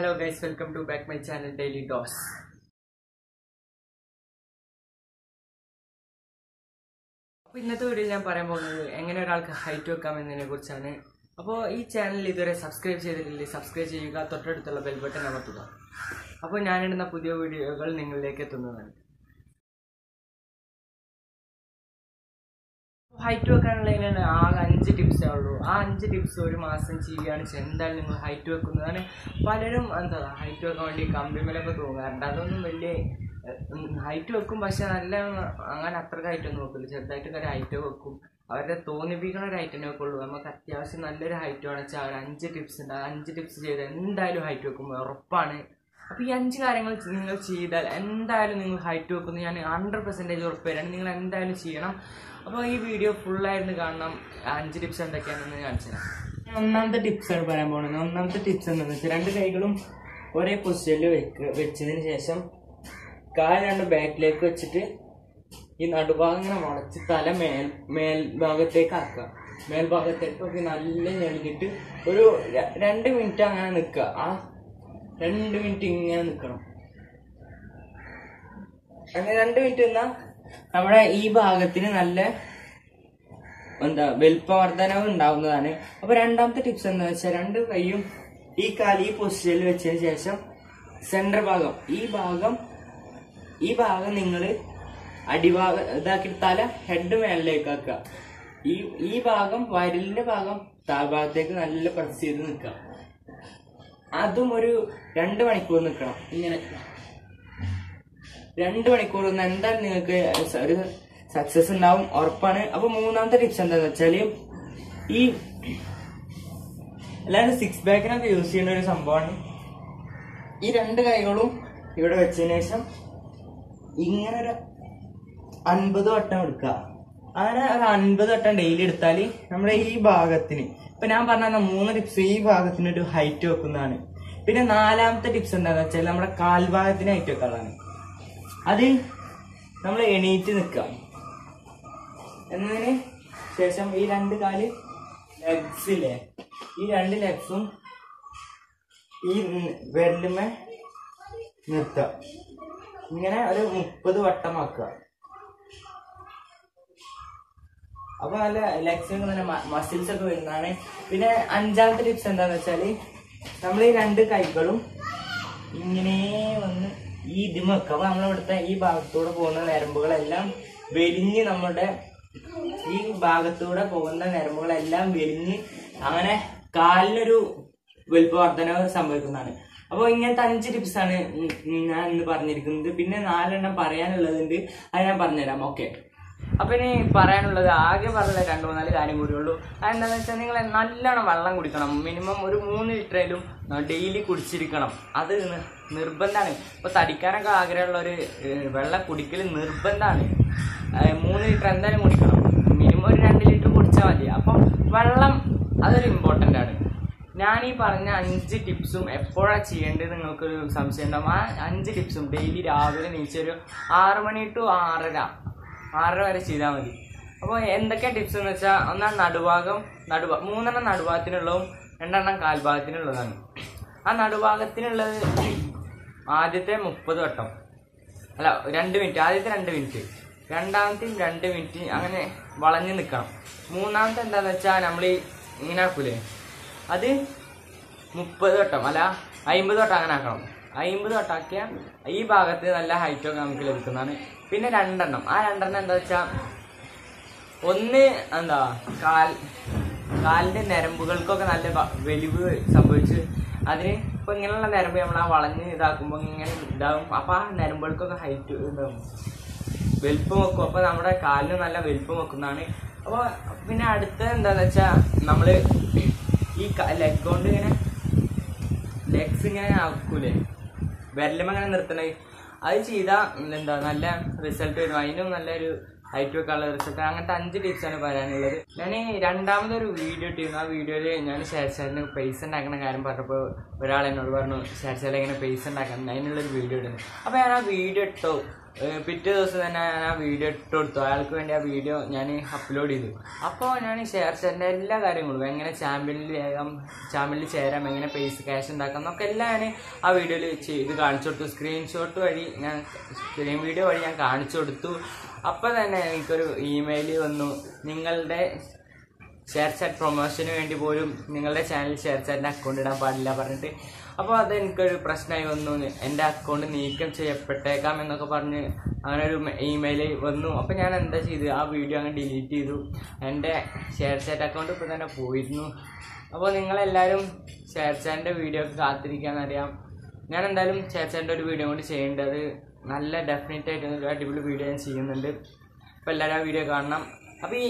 Hello guys welcome to back my channel daily dose അപ്പോൾ ഇന്നത്തെ video ഞാൻ പറയാൻ പോകുന്നത് എങ്ങനെ ഒരാൾക്ക് ഹൈറ്റ് വെക്കാം എന്നതിനെ കുറിച്ചാണ്. അപ്പോൾ ഈ ചാനൽ ഇതുവരെ സബ്സ്ക്രൈബ് ചെയ്തിട്ടില്ലേ സബ്സ്ക്രൈബ് ചെയ്യുക തൊട്ടടുത്തുള്ള ബെൽ ബട്ടൺ അമർത്തുക. അപ്പോൾ ഞാനിടുന്ന പുതിയ വീഡിയോകൾ നിങ്ങളിലേക്ക് എത്തുന്നതാണ്. ഹൈറ്റ് വെക്കാനുള്ളതിനാണ് ആകെ അഞ്ച് ടിപ്സേ ഉള്ളൂ. ആ അഞ്ച് ടിപ്സ് ഒരു മാസം ചെയ്യുകയാണ് എന്തായാലും നിങ്ങൾ ഹൈറ്റ് വെക്കുന്നതാണ് പലരും എന്താ ഹൈറ്റ് വെക്കാൻ വേണ്ടി കമ്പിമേലൊക്കെ തൂങ്ങാറുണ്ട് അതൊന്നും വലിയ ഹൈറ്റ് വെക്കും. പക്ഷെ നല്ല അങ്ങനെ അത്രയ്ക്ക് ഹൈറ്റ് ഒന്നും വെക്കില്ല. ചെറുതായിട്ടൊക്കെ ഒരു ഹൈറ്റ് വെക്കും. അവരുടെ തോന്നിപ്പിക്കണ ഒരു ഹൈറ്റ് തന്നെ വെക്കുള്ളൂ. നമുക്ക് അത്യാവശ്യം നല്ലൊരു ഹൈറ്റ് വേണമെന്ന് വെച്ചാൽ അവർ അഞ്ച് ടിപ്സ് ഉണ്ട്. അഞ്ച് ടിപ്സ് ചെയ്ത് എന്തായാലും ഹൈറ്റ് വെക്കും ഉറപ്പാണ്. അപ്പോൾ ഈ അഞ്ച് കാര്യങ്ങൾ നിങ്ങൾ ചെയ്താൽ എന്തായാലും നിങ്ങൾ ഹൈറ്റ് വെക്കുന്നു. ഞാൻ ഹൺഡ്രഡ് പെർസെന്റേജ് ഉറപ്പ് നിങ്ങൾ എന്തായാലും ചെയ്യണം. അപ്പോൾ ഈ വീഡിയോ ഫുള്ളായിരുന്നു കാണണം. അഞ്ച് ടിപ്സ് എന്തൊക്കെയാണെന്ന് കാണിച്ചു തരാം. ഒന്നാമത്തെ ടിപ്സാണ് പറയാൻ പോകുന്നത് ഒന്നാമത്തെ ടിപ്സ് എന്താണെന്ന് വെച്ചാൽ രണ്ട് കൈകളും ഒരേ പൊസിഷനിൽ വെക്കുക വെച്ചതിന് ശേഷം കാൽ രണ്ട് ബാക്കിലേക്ക് വെച്ചിട്ട് ഈ നടുഭാഗം ഇങ്ങനെ മുളച്ച് തല മേൽ മേൽഭാഗത്തേക്ക് ആക്കുക. മേൽഭാഗത്തേക്ക് നല്ല ഞെളിഞ്ഞിട്ട് ഒരു രണ്ട് മിനിറ്റ് അങ്ങനെ നിൽക്കുക ആ രണ്ട് മിനിറ്റ് ഇങ്ങനെ നിൽക്കണം അങ്ങനെ രണ്ട് മിനിറ്റ് നിന്നാ? നമ്മുടെ ഈ ഭാഗത്തിന് നല്ല എന്താ വലുപ്പവർദ്ധനവ് ഉണ്ടാവുന്നതാണ്. അപ്പൊ രണ്ടാമത്തെ ടിപ്സ് എന്താ വെച്ചാൽ രണ്ട് കൈയും ഈ കാൽ ഈ പൊസിഷനിൽ വെച്ചതിന് ശേഷം സെന്റർ ഭാഗം. ഈ ഭാഗം ഈ ഭാഗം നിങ്ങൾ അടിഭാഗം ഇതാക്കി തല ഹെഡ് മേളിലേക്ക് ആക്കുക ഈ ഈ ഭാഗം വരലിന്റെ ഭാഗം താഴ്ഭാഗത്തേക്ക് നല്ല പ്രസ് ചെയ്ത് നിൽക്കുക. അതും ഒരു രണ്ട് മണിക്കൂർ നിൽക്കണം ഇങ്ങനെ. രണ്ട് മണിക്കൂർ നിന്ന് എന്തായാലും നിങ്ങൾക്ക് ഒരു സക്സസ് ഉണ്ടാവും ഉറപ്പാണ്. അപ്പൊ മൂന്നാമത്തെ ടിപ്സ് എന്താന്ന് വെച്ചാൽ ഈ എല്ലാവരും സിക്സ് ബാക്കിനൊക്കെ യൂസ് ചെയ്യുന്ന ഒരു സംഭവമാണ്. ഈ രണ്ട് കൈകളും ഇവിടെ വെച്ചതിന് ശേഷം ഇങ്ങനെ ഒരു അൻപത് വട്ടം എടുക്കുക. അങ്ങനെ ഒരു അൻപത് വട്ടം ഡെയിലി എടുത്താൽ നമ്മുടെ ഈ ഭാഗത്തിന്. ഇപ്പൊ ഞാൻ പറഞ്ഞ മൂന്ന് ടിപ്സ് ഈ ഭാഗത്തിന് ഒരു ഹൈറ്റ് വെക്കുന്നതാണ്. പിന്നെ നാലാമത്തെ ടിപ്സ് എന്താണെന്ന് വെച്ചാൽ നമ്മുടെ കാൽഭാഗത്തിന് ഹൈറ്റ് വെക്കാനുള്ളതാണ്. അത് നമ്മൾ എണീറ്റ് നിൽക്കുക എന്നതിന് ശേഷം ഈ രണ്ട് കാൽ ലെഗ്സ് ഇല്ലേ? ഈ രണ്ട് ലെഗ്സും ഈ വെല്ലുമ നിർത്തുക ഇങ്ങനെ ഒരു മുപ്പത് വട്ടം ആക്കുക അപ്പൊ നല്ല ലെഗ്സിന് നല്ല മസിൽസ് ഒക്കെ വരുന്നതാണ്. പിന്നെ അഞ്ചാമത്തെ ടിപ്സ് എന്താന്ന് വെച്ചാൽ നമ്മൾ ഈ രണ്ട് കൈകളും ഇങ്ങനെ വന്ന് ഈ ഇതിമ വെക്കുക അപ്പൊ നമ്മളിവിടുത്തെ ഈ ഭാഗത്തൂടെ പോകുന്ന നരമ്പുകളെല്ലാം വെലിഞ്ഞ് നമ്മുടെ ഈ ഭാഗത്തൂടെ പോകുന്ന നരമ്പുകളെല്ലാം വെലിഞ്ഞ് അങ്ങനെ കാലിനൊരു വലിപ്പവർദ്ധന സംഭവിക്കുന്നതാണ്. അപ്പോൾ ഇങ്ങനത്തെ അഞ്ച് ടിപ്സ് ആണ് ഞാൻ ഇന്ന് പറഞ്ഞിരിക്കുന്നത്. പിന്നെ നാലെണ്ണം പറയാനുള്ളതുണ്ട്. അത് ഞാൻ പറഞ്ഞുതരാം. ഓക്കെ അപ്പൊ ഇനി പറയാനുള്ളത് ആകെ പറഞ്ഞ രണ്ടു മൂന്നാൽ കാര്യം കൂടി ഉള്ളൂ. അതെന്താണെന്ന് വെച്ചാൽ നിങ്ങൾ നല്ലോണം വെള്ളം കുടിക്കണം. മിനിമം ഒരു മൂന്ന് ലിറ്ററേലും ഡെയിലി കുടിച്ചിരിക്കണം. അത് നിർബന്ധമാണ് ഇപ്പൊ തടിക്കാനൊക്കെ ആഗ്രഹമുള്ള ഒരു വെള്ളം കുടിക്കൽ നിർബന്ധമാണ് മൂന്ന് ലിറ്റർ എന്തായാലും കുടിക്കണം. മിനിമം ഒരു രണ്ട് ലിറ്റർ കുടിച്ചാൽ മതി. അപ്പം വെള്ളം അതൊരു ഇമ്പോർട്ടന്റ് ആണ്. ഞാൻ ഈ പറഞ്ഞ അഞ്ച് ടിപ്സും എപ്പോഴാണ് ചെയ്യേണ്ടത് നിങ്ങൾക്കൊരു സംശയം ഉണ്ടാവും. ആ അഞ്ച് ടിപ്സും ഡെയിലി രാവിലെ നീച്ചൊരു ആറ് മണി ടു ആറര ആറര വരെ ചെയ്താൽ മതി. അപ്പോൾ എന്തൊക്കെ ടിപ്സ് എന്ന് വെച്ചാൽ ഒന്നാണ് നടുഭാഗം നടുഭാ മൂന്നെണ്ണം നടുഭാഗത്തിനുള്ളതും രണ്ടെണ്ണം കാൽഭാഗത്തിനുള്ളതാണ്. ആ നടുഭാഗത്തിനുള്ളത് ആദ്യത്തെ മുപ്പത് വട്ടം. അല്ല രണ്ട് മിനിറ്റ് ആദ്യത്തെ രണ്ട് മിനിറ്റ് രണ്ടാമത്തെയും രണ്ട് മിനിറ്റ് അങ്ങനെ വളഞ്ഞു നിൽക്കണം മൂന്നാമത്തെ എന്താന്ന് വെച്ചാൽ നമ്മൾ ഇങ്ങനെ ആക്കൂലേ? അത് മുപ്പത് വട്ടം അല്ല അമ്പത് വട്ടം അങ്ങനെ ആക്കണം. അമ്പത് തൊട്ടാക്കിയ ഈ ഭാഗത്ത് നല്ല ഹൈറ്റൊക്കെ നമുക്ക് ലഭിക്കുന്നതാണ്. പിന്നെ രണ്ടെണ്ണം. ആ രണ്ടെണ്ണം എന്താ വെച്ചാൽ ഒന്ന് എന്താ കാൽ കാലിന്റെ നരമ്പുകൾക്കൊക്കെ നല്ല വലിവ് സംഭവിച്ച് അതിന് ഇപ്പൊ ഇങ്ങനെയുള്ള നരമ്പ് നമ്മൾ ആ വളഞ്ഞ് ഇതാക്കുമ്പോൾ ഇങ്ങനെ ഇതാവും. അപ്പൊ ആ നരമ്പുകൾക്കൊക്കെ ഹൈറ്റ് ഇതാവും. വലിപ്പം വെക്കും. അപ്പൊ നമ്മുടെ കാലിന് നല്ല വലിപ്പം വെക്കുന്നതാണ്. അപ്പൊ പിന്നെ അടുത്ത എന്താന്ന് വെച്ചാ നമ്മൾ ഈ ലെഗ് കൊണ്ട് ഇങ്ങനെ ലെഗ്സ് ഇങ്ങനെ ആക്കൂലേ? വിരലുമ്പോ അങ്ങനെ നിർത്തണേ. അത് ചെയ്താൽ എന്താ നല്ല റിസൾട്ട് വരും. അതിനും നല്ലൊരു ഹൈറ്റ് വെക്കാനുള്ള റിസൾട്ട് അങ്ങനത്തെ അഞ്ച് ടിപ്സാണ് പറയാനുള്ളത്. ഞാൻ രണ്ടാമതൊരു വീഡിയോ ഇട്ടിരുന്നു. ആ വീഡിയോയിൽ ഞാൻ ഷേർച്ചാലിന് പൈസ ഉണ്ടാക്കുന്ന കാര്യം പറഞ്ഞപ്പോൾ ഒരാൾ എന്നോട് പറഞ്ഞു ഷെയർച്ചാൽ എങ്ങനെ പൈസ ഉണ്ടാക്കണം. അതിനുള്ളൊരു വീഡിയോ ഇടുന്നു അപ്പോൾ ഞാൻ ആ വീഡിയോ ഇട്ടോ. പിറ്റേ ദിവസം തന്നെ ഞാൻ ആ വീഡിയോ ഇട്ട് കൊടുത്തു അയാൾക്ക് വേണ്ടി ആ വീഡിയോ ഞാൻ അപ്ലോഡ് ചെയ്തു. അപ്പോൾ ഞാൻ ഷെയർ ചേട്ടന്റെ എല്ലാ കാര്യങ്ങളും എങ്ങനെ ചാമ്പ്യനിൽ ആകാം ചാമ്പ്യനിൽ ചേരാം എങ്ങനെ പൈസ ക്യാഷ് ഉണ്ടാക്കാം എന്നൊക്കെ എല്ലാം ഞാൻ ആ വീഡിയോയിൽ ചെയ്ത് കാണിച്ചു കൊടുത്തു. സ്ക്രീൻഷോട്ട് വഴി ഞാൻ സ്ക്രീൻ വീഡിയോ വഴി ഞാൻ കാണിച്ചു കൊടുത്തു. അപ്പോൾ തന്നെ എനിക്കൊരു ഇമെയിൽ വന്നു. നിങ്ങളുടെ ഷെയർ ചാറ്റ് പ്രൊമോഷന് വേണ്ടി പോലും നിങ്ങളുടെ ചാനൽ ഷെയർ ചാറ്റിന്റെ അക്കൗണ്ട് ഇടാൻ പാടില്ല പറഞ്ഞിട്ട്. അപ്പൊ അത് എനിക്കൊരു പ്രശ്നമായി വന്നു. എന്റെ അക്കൗണ്ട് നീക്കം ചെയ്യപ്പെട്ടേക്കാം എന്നൊക്കെ പറഞ്ഞ് അങ്ങനെ ഒരു ഇമെയിൽ വന്നു. അപ്പൊ ഞാൻ എന്താ ചെയ്തു ആ വീഡിയോ അങ്ങ് ഡിലീറ്റ് ചെയ്തു. എന്റെ ഷെയർ ചാറ്റ് അക്കൗണ്ട് ഇപ്പോൾ തന്നെ പോയിരുന്നു. അപ്പോൾ നിങ്ങളെല്ലാവരും ഷെയർ ചാറ്റിന്റെ വീഡിയോ ഒക്കെ കാത്തിരിക്കാമെന്നറിയാം ഞാൻ എന്തായാലും ഷെയർ ഒരു വീഡിയോ കൊണ്ട് ചെയ്യേണ്ടത് നല്ല ഡെഫിനറ്റ് ആയിട്ട് അടിപൊളി വീഡിയോ ഞാൻ ചെയ്യുന്നുണ്ട്. അപ്പോൾ എല്ലാവരും ആ വീഡിയോ കാണണം. അപ്പോൾ ഈ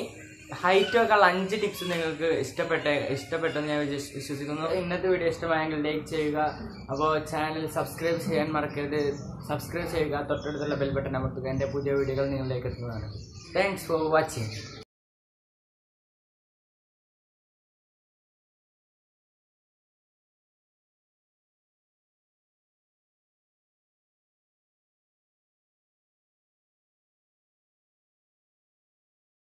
ഹൈറ്റ് ഒക്കെ ഉള്ള അഞ്ച് ടിപ്സ് നിങ്ങൾക്ക് ഇഷ്ടപ്പെട്ട ഇഷ്ടപ്പെട്ടെന്ന് ഞാൻ വിശ്വസിക്കുന്നു. ഇന്നത്തെ വീഡിയോ ഇഷ്ടമായെങ്കിൽ ലൈക്ക് ചെയ്യുക. അപ്പോൾ ചാനൽ സബ്സ്ക്രൈബ് ചെയ്യാൻ മറക്കരുത്. സബ്സ്ക്രൈബ് ചെയ്യുക. തൊട്ടടുത്തുള്ള ബെൽ ബട്ടൺ അമർത്തുക. എന്റെ പുതിയ വീഡിയോകൾ നിങ്ങളിലേക്ക് എത്തുന്നതാണ്. Thanks for watching